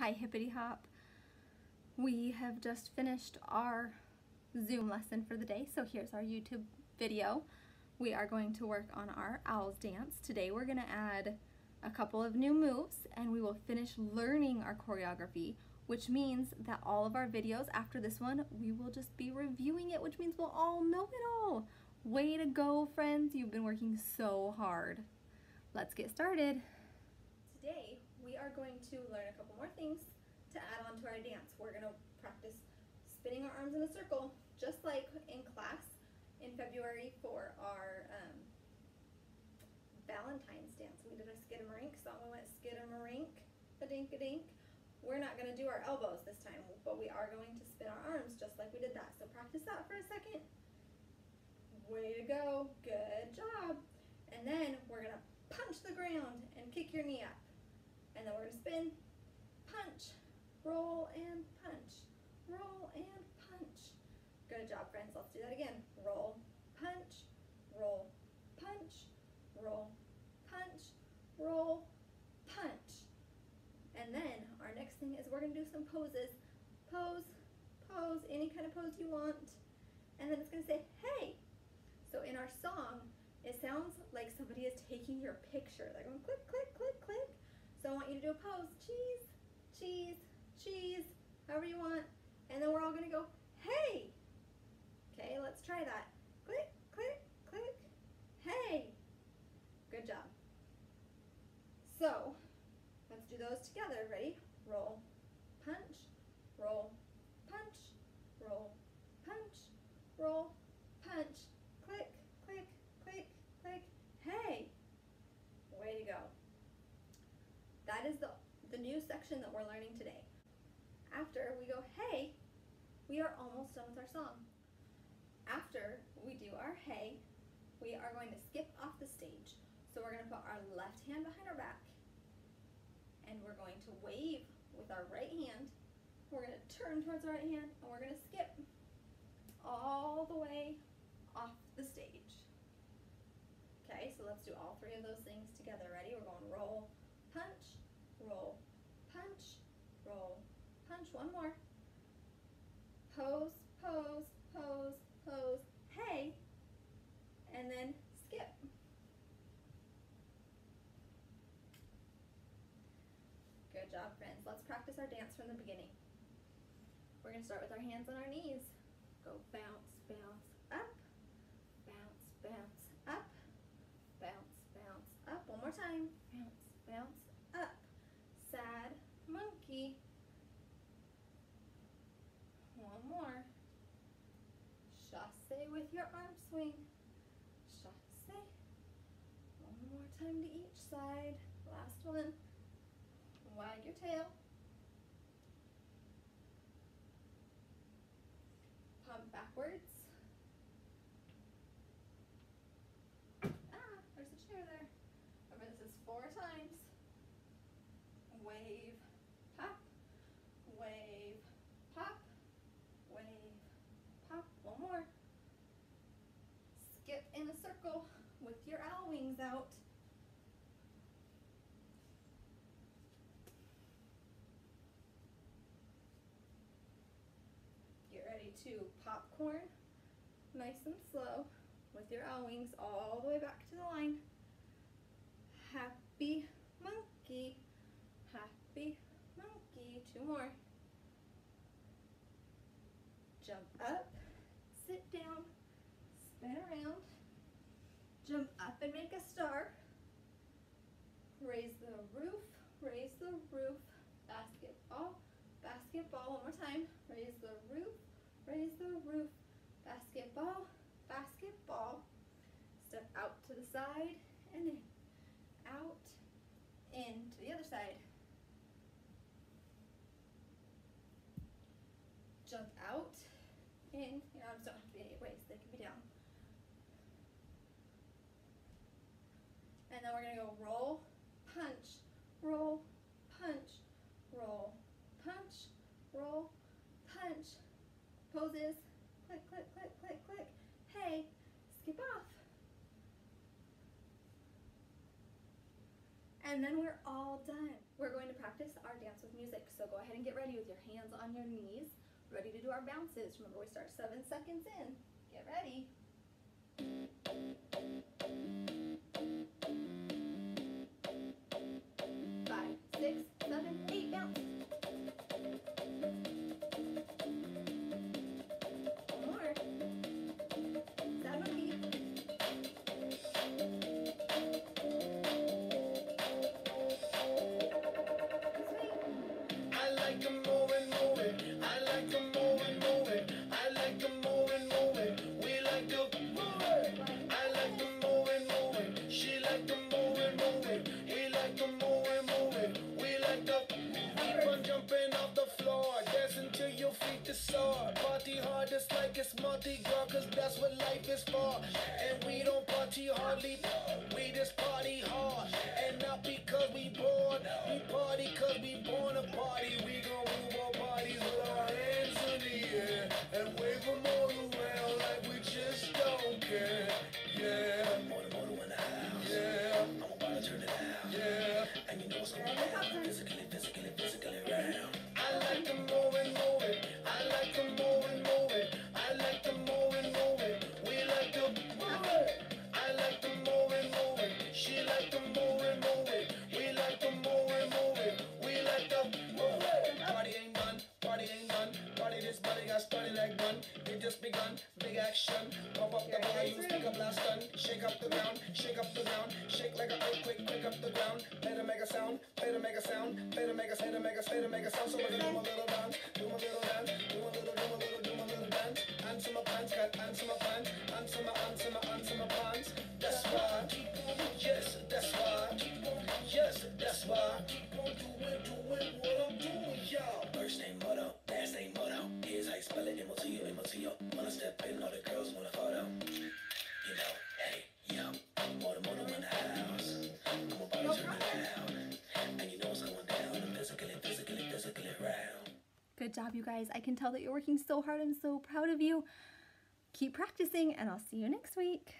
Hi Hippity Hop. We have just finished our Zoom lesson for the day, so here's our YouTube video. We are going to work on our owls dance. Today we're going to add a couple of new moves and we will finish learning our choreography, which means that all of our videos after this one, we will just be reviewing it, which means we'll all know it all. Way to go, friends. You've been working so hard. Let's get started. Today, we are going to learn a couple more things to add on to our dance. We're going to practice spinning our arms in a circle, just like in class in February for our um, Valentine's dance. We did a skidamarink song. We went skidamarink, a dink a dink. We're not going to do our elbows this time, but we are going to spin our arms just like we did that. So practice that for a second. Way to go. Good job. And then we're going to punch the ground and kick your knee up. Then we're to spin, punch, roll and punch, roll and punch. Good job, friends. Let's do that again. Roll, punch, roll, punch, roll, punch, roll, punch. And then our next thing is we're to do some poses. Pose, pose, any kind of pose you want. And then it's to say, hey. So in our song, it sounds like somebody is taking your picture. They're going click, click, click, click. So I want you to do a pose. Cheese, cheese, cheese, however you want. And then we're all going to go, hey. Okay, let's try that. Click, click, click, hey. Good job. So let's do those together. Ready? Roll, punch, roll, punch, roll, punch, roll, punch, click, click, click, click, hey. Way to go. That is the, the new section that we're learning today. After we go, hey, we are almost done with our song. After we do our hey, we are going to skip off the stage. So we're going to put our left hand behind our back and we're going to wave with our right hand. We're going to turn towards our right hand and we're going to skip all the way off the stage. Okay, so let's do all three of those things together. Ready? We're going roll, punch, roll, punch, roll, One more. Pose, pose, pose, pose, hey, and then skip. Good job, friends. Let's practice our dance from the beginning. We're going to start with our hands on our knees. Go bounce, bounce, bounce, up, bounce, bounce, up. One more time. Bounce, bounce, up. Sad monkey. One more. Chasse with your arm swing. Chasse. One more time to each side. Last one. Wag your tail. Pump backwards. Ah, there's a chair there. Remember this is four times. Wave, pop, wave, pop, wave, pop. One more. Skip in a circle with your owl wings out. Get ready to popcorn, nice and slow, with your owl wings all the way back to the line. Happy monkey, happy monkey. Two more. Jump up, sit down, spin around, jump up and make a star. Raise the roof, raise the roof, basketball, basketball. One more time. Raise the roof, raise the roof, basketball, basketball. Step out to the side and in, out, in to the other side. Jump out, in. Your arms don't have to be any ways, they can be down. And then we're gonna go roll, punch, roll, punch, roll, punch, roll, punch. Poses, click, click, click, click, click. Hey, skip off. And then we're all done. We're going to practice our dance with music. So go ahead and get ready with your hands on your knees, ready to do our bounces. Remember, we start seven seconds in. Your feet. Party hard, just like it's Mardi Gras, 'cause that's what life is for. And we don't party hardly, we just party hard. And not because we bored, we party 'cause we born to party. We gon' last done. Shake up the ground, shake up the ground. Shake like an earthquake, quick up the ground. Better make a sound, better make a sound. Better make a, better make a, better make a sound. So we're gonna do my little dance, do my little dance, do my little, do my little, do my little dance. Answer my pants, got answer my pants. Answer my, answer my, answer my pants. That's why. Yes, that's why. Yes, that's why. Keep on doing, doing what I'm doing, y'all. First name motto, last name motto. Here's how you spell it, M-O-T-O, M-O-T-O. Wanna step in, all the girls wanna photo. You know, hey, yo, than more than one house. I'm about to turn it out. And you know going down. I'm physically, physically, physically round. Good job, you guys. I can tell that you're working so hard. I'm so proud of you. Keep practicing, and I'll see you next week.